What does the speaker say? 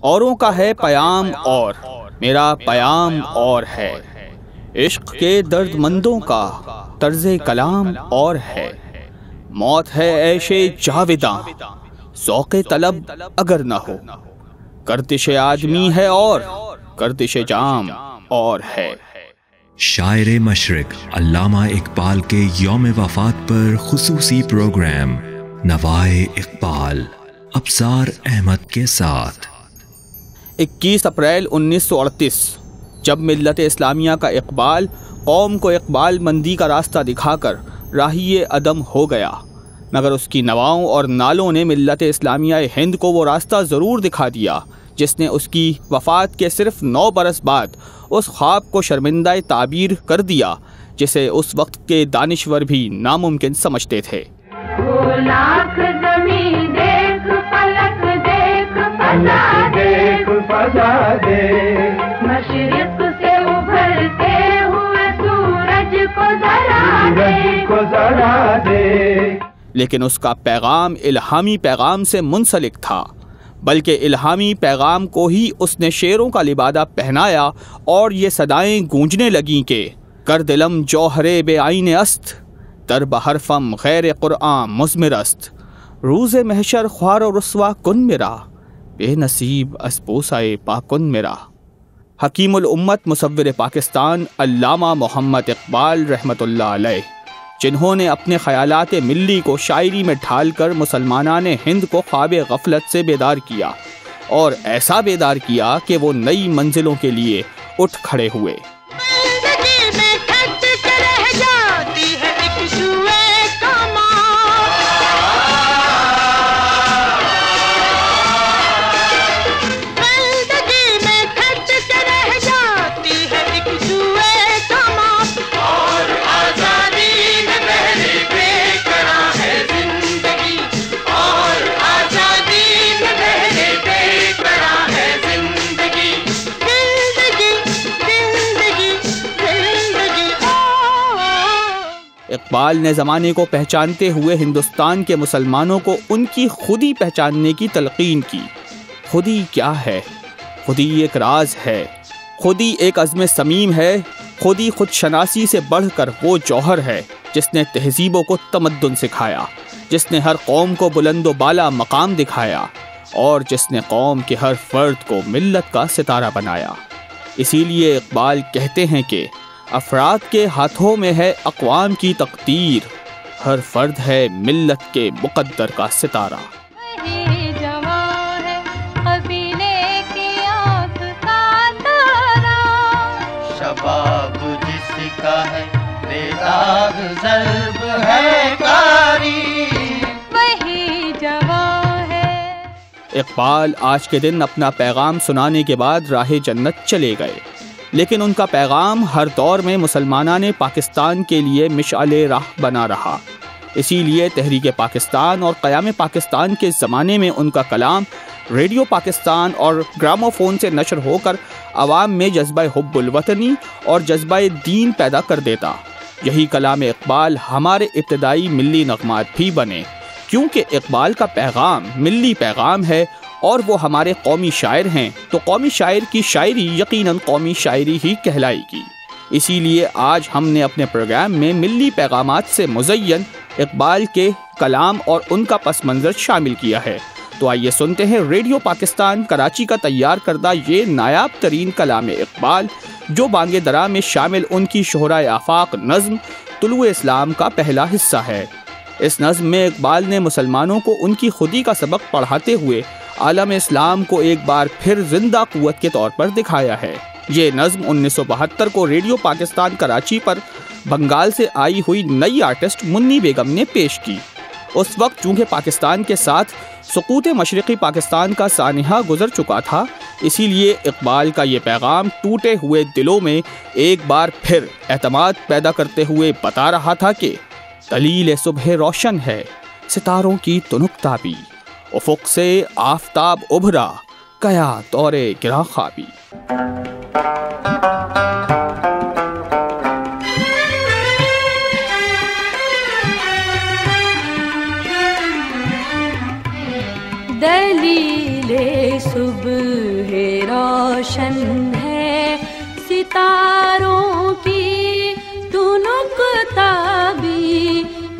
اوروں کا ہے پیام اور، میرا پیام اور ہے۔ عشق کے درد مندوں کا طرز کلام اور ہے۔ موت ہے ایشے جاویداں۔ ذوق طلب اگر نہ ہو۔ کردش آدمی ہے اور کردش جام اور ہے۔ شاعر مشرق علامہ اقبال کے یوم وفات پر خصوصی پروگرام نوائے اقبال ابسار احمد کے ساتھ۔ اکیس اپریل انیس سو اڑتیس، جب ملت اسلامیہ کا اقبال قوم کو اقبال مندی کا راستہ دکھا کر راہی عدم ہو گیا۔ مگر اس کی نواؤں اور نالوں نے ملت اسلامیہ ہند کو وہ راستہ ضرور دکھا دیا، جس نے اس کی وفات کے صرف نو برس بعد اس خواب کو شرمندہ تعبیر کر دیا، جسے اس وقت کے دانشور بھی ناممکن سمجھتے تھے۔ لیکن اس کا پیغام الہامی پیغام سے منسلک تھا بلکہ الہامی پیغام کو ہی اس نے شیروں کا لبادہ پہنایا اور یہ صدائیں گونجنے لگیں کہ کر دلم جوہرے بے آئین است در بحرفم غیر قرآن مزمرست روز محشر خوار و رسوا کن میرا۔ بے نصیب اسپوسائے پاکن میرا۔ حکیم الامت مصور پاکستان علامہ محمد اقبال رحمۃ اللہ علیہ، جنہوں نے اپنے خیالات ملی کو شاعری میں ڈھال کر مسلمانان ہند کو خواب غفلت سے بیدار کیا اور ایسا بیدار کیا کہ وہ نئی منزلوں کے لیے اٹھ کھڑے ہوئے۔ اقبال نے زمانے کو پہچانتے ہوئے ہندوستان کے مسلمانوں کو ان کی خودی پہچاننے کی تلقین کی۔ خودی کیا ہے؟ خودی ایک راز ہے۔ خودی ایک عزم سمیم ہے۔ خودی خود شناسی سے بڑھ کر وہ جوہر ہے جس نے تہذیبوں کو تمدن سکھایا، جس نے ہر قوم کو بلند و بالا مقام دکھایا اور جس نے قوم کے ہر فرد کو ملت کا ستارہ بنایا۔ اسی لیے اقبال کہتے ہیں کہ افراد کے ہاتھوں میں ہے اقوام کی تقدیر۔ ہر فرد ہے ملت کے مقدر کا ستارہ۔ شباب جس کا ہے ضرب ہے کاری۔ وہی جوان ہے۔ اقبال آج کے دن اپنا پیغام سنانے کے بعد راہ جنت چلے گئے۔ لیکن ان کا پیغام ہر دور میں مسلمانہ نے پاکستان کے لیے مشعل راہ بنا رہا۔ اسی لیے تحریک پاکستان اور قیام پاکستان کے زمانے میں ان کا کلام ریڈیو پاکستان اور گرامو فون سے نشر ہو کر عوام میں جذبہ حب الوطنی اور جذبہ دین پیدا کر دیتا۔ یہی کلام اقبال ہمارے ابتدائی ملی نغمات بھی بنے۔ کیونکہ اقبال کا پیغام ملی پیغام ہے اور وہ ہمارے قومی شاعر ہیں، تو قومی شاعر کی شاعری یقیناً قومی شاعری ہی کہلائے گی۔ اسی لیے آج ہم نے اپنے پروگرام میں ملی پیغامات سے مزین اقبال کے کلام اور ان کا پس منظر شامل کیا ہے۔ تو آئیے سنتے ہیں ریڈیو پاکستان کراچی کا تیار کردہ یہ نایاب ترین کلام اقبال، جو بانگے درا میں شامل ان کی شہرہ آفاق نظم طلوع اسلام کا پہلا حصہ ہے۔ اس نظم میں اقبال نے مسلمانوں کو ان کی خودی کا سبق پڑھاتے ہوئے عالم اسلام کو ایک بار پھر زندہ قوت کے طور پر دکھایا ہے۔ یہ نظم انیس سو بہتر کو ریڈیو پاکستان کراچی پر بنگال سے آئی ہوئی نئی آرٹسٹ منی بیگم نے پیش کی۔ اس وقت چونکہ پاکستان کے ساتھ سقوط مشرقی پاکستان کا سانحہ گزر چکا تھا، اسی لیے اقبال کا یہ پیغام ٹوٹے ہوئے دلوں میں ایک بار پھر اعتماد پیدا کرتے ہوئے بتا رہا تھا کہ دلیل صبح روشن ہے، ستاروں کی تنک تابی افق سے آفتاب ابھرا، کیا دورے گرا خوابی۔ دلیل صبح روشن ہے، ستاروں